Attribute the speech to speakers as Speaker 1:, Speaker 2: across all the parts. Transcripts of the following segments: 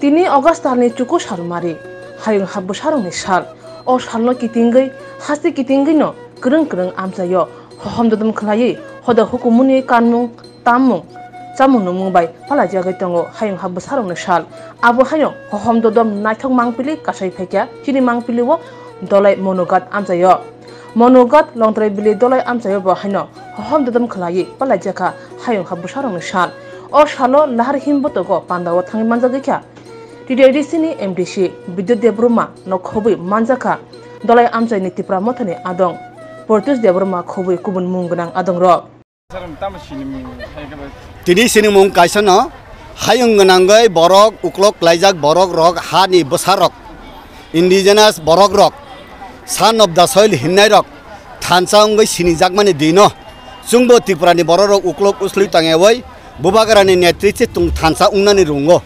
Speaker 1: তিনি অগাস্ট তালনি চুকু সারুমারি হায়ং হাব্বু সারংনি সাল ও সালno kitingei hasti kitingei no krung krung amsayo hohom dodum khlai hoda hukumuni kanmung tamung chamung numung bai pala jagai tongo hayung habbu sarong sal abo hayung hohom dodom naithok mangpili kasai phekya chini mangpili wo dolai monogat amsayo monogat longtrai bili dolai amsayo bo haino hohom dodom khlai pala jaka hayung habbu sarong sal o salo lahar himboto go pandawo thangi manjagi kya TDIDC ni MDC Bidyut Debruma no khobui manjaka dolai amjai ni tipra mothani adong Portus Debruma khobui kubun munggunang adong ro
Speaker 2: Tini sini mung kaisa no hayung ngangai borok uklok laijak borok rok hani besarok indigenous borok rok son of the soil hinnai rok thansa ungai sini jakmani dino बुबागरानी नेत्री से तुम थांसा उन्ना ने रूंगो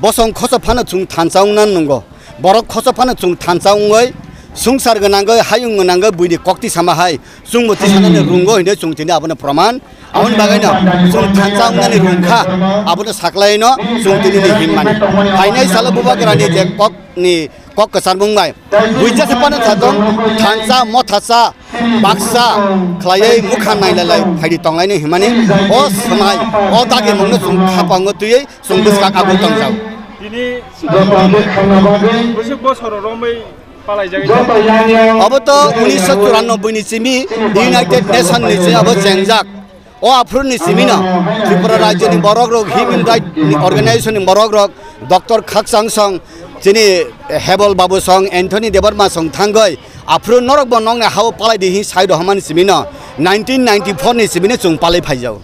Speaker 2: बसों खोसो पाने तुम थांसा उन्ना नंगो बरो खोसो पाने तुम थांसा उंगो सुंग सार गनांगो हाय उंगो नांगो बुद्धि कोक्ती समा हाय सुंग मोती समा ने रूंगो हिने सुंग चिने प्रमाण आउन बागे ना सुंग थांसा उन्ना ने रूंगा अपने साकलाई ना सुंग चिने साल बुबा करानी जैकपॉक thansa mo thasa baksa khlai mukhan nai lalai phaidi tonglai ni himani o samai o dage mongno sung khapang tuyei sung buska kabu tongjau
Speaker 3: ini besok bos hororombai palai jaga
Speaker 2: अब त उन्नाइस सय चौरानब्बे सिमी युनाइटेड नेसन निचे अब चेन्जाक ओ Afro निसिमी न त्रिपुरा राज्य नि बरक रक ह्युमन राइट अर्गानाइजेसन नि बरक रक जिनि हेबल बाबू सं एंथनी देवर्मा सं थांगै आफ्रु नरक बनंग ना हाव पालाय दिहि साइड हमान सिमिन 1994 नि सिमिन सुं पालाय फाइ जाउ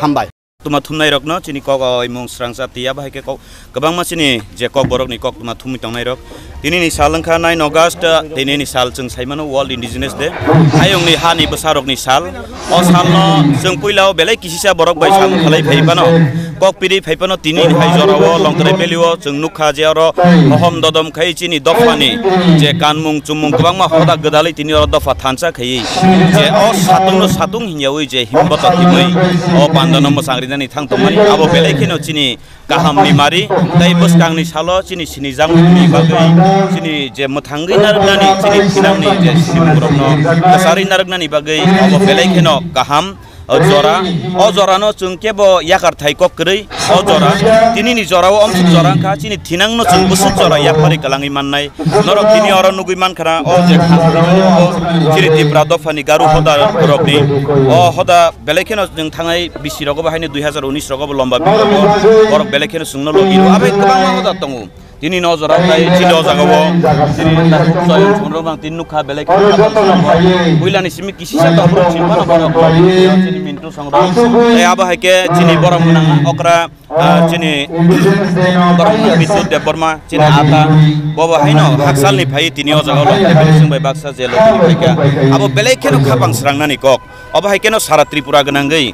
Speaker 2: हामबाय
Speaker 4: tuma thumnai rok no chini kok imung srangsa tia bai ke kok kabang ma chini je kok borok ni kok tuma thumi tongnai rok tini ni sal lengkha 9 august tini ni sal chung saimano world indigenous day hayong ni ha ni besarok ni sal o sal no chung puilao belai kisisa borok bai sam khalai phaipano kok piri phaipano tini ni hai jorawo longtrai beliwo chung nukha je oro ohom dodom khai chini dofani je kanmung chumung kabang ma hoda gadalai tini oro dofa thansa khai je o satung no satung hinyawi je himbata himai o pandana mo sangri nani thang to mani abo belai keno chini kaham ni mari dai bus kang ni salo chini sini jang ni bagai chini je muthangi narak nani chini kinang ni জৰা অজৰানো চুং কেৱ ইয়াকাৰ ঠাই ককৰৈ অজৰা তিনি জৰাও অমুক জৰা চিনি থিনাং ন চুং বুচু জৰা ইয়াকাৰী কালাঙি মান্নাই নৰ তিনি অৰ নুগুইমান খাৰা অ যে খাৰি দিব্ৰা দফানি গাৰু সদা ৰগনি অ সদা বেলেগখেন যোন থাঙাই বিচি ৰগ বাহিনী দুই হাজাৰ উনৈছ ৰগব লম্বা বিৰ বেলেগখেন চুংন লগিলো আবে কিবা দং তিনি ন জৰা প্ৰায় তিনি ন জাগাব তিনি পোন্ধৰ তিনি নোখা বেলেগ কুইলানি চিমি কিছু চিন্তা নকৰে মিণ্টু সংগ্ৰহ এয়া বাহেকে চিনি বৰ মোনা অকৰা chini Bidyut Deparma chini ata. Bobo haino अब है सारा गनांगै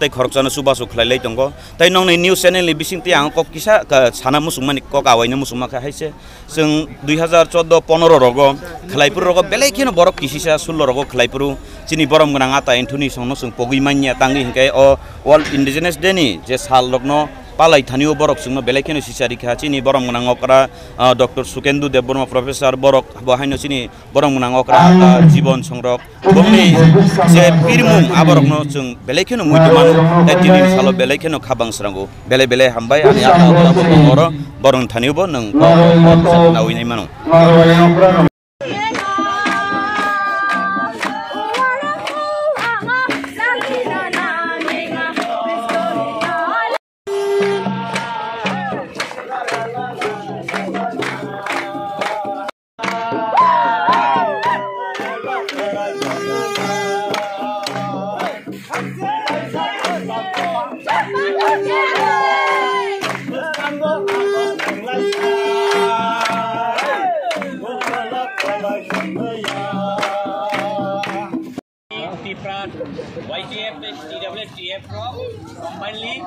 Speaker 4: तै खरक्सानो सुबा सुख्लाइलाइ नै निउज चेनेलनि बिसिं आं कक किसा कक आवायनो जों दुइ हाजार चौद' पनर' रग खलाइपुर रग बेलाय खेनो बरक किसिसा सुल्ल' रग खलाइपुरु चिनि बरम एन्थुनि ताङै वर्ल्ड जे साल palai thaniyo borok sungno belekeno sisari kha chini borong munang okra dr sukendu debborma professor borok bahaino chini borong munang okra জীবন সংরক বংনি যে পিরমুং আবরক no chung belekeno muitu manu dai tini salo belekeno khabang srango bele bele hambai ani ata ata boro
Speaker 5: TF plus from Mumbai.